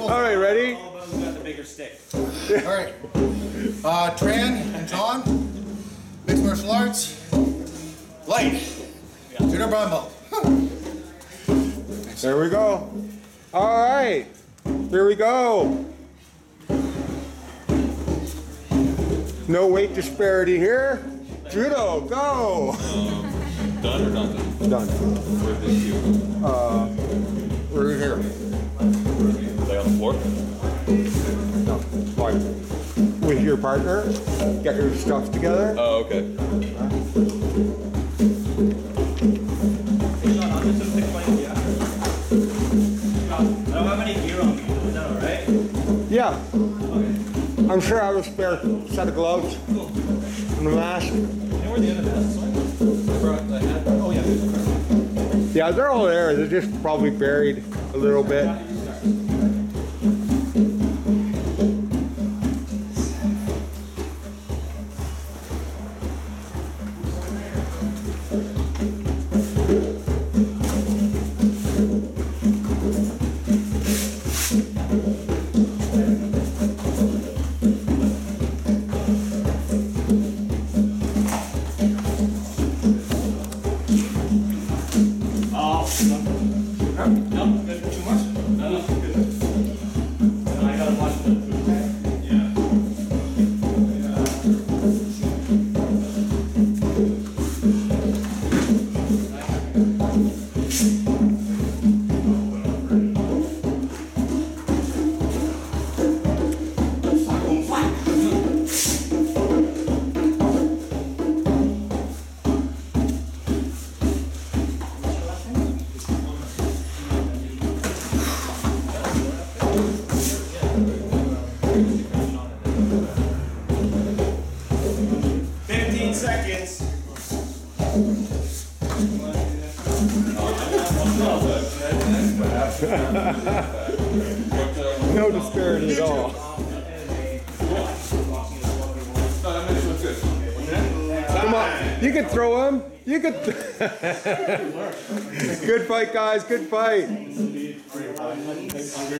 All right, ready? All about who got the bigger stick. All right. Uh, Tran and John, mixed martial arts, light, junior brown belt. There we go. All right, here we go. No weight disparity here. Judo, go. Done or not done? Done. With your partner, get your stuff together. Oh, okay. Hey, Shawn, I'll just sort of pick one of you after. I don't have any gear on me. Is that alright? Yeah. I'm sure I have a spare set of gloves and a mask. You know where the other vests are? Oh, yeah. Yeah, they're all there. They're just probably buried a little bit. Oh, seconds. No disparity at all. Come on, you can throw him. You could. Good fight, guys. Good fight.